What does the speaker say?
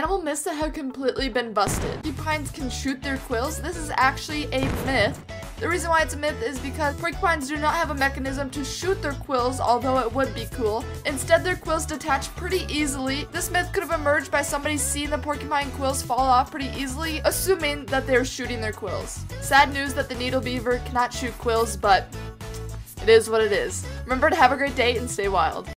Animal myths that have completely been busted. Porcupines can shoot their quills. This is actually a myth. The reason why it's a myth is because porcupines do not have a mechanism to shoot their quills, although it would be cool. Instead, their quills detach pretty easily. This myth could have emerged by somebody seeing the porcupine quills fall off pretty easily, assuming that they're shooting their quills. Sad news that the needle beaver cannot shoot quills, but it is what it is. Remember to have a great day and stay wild.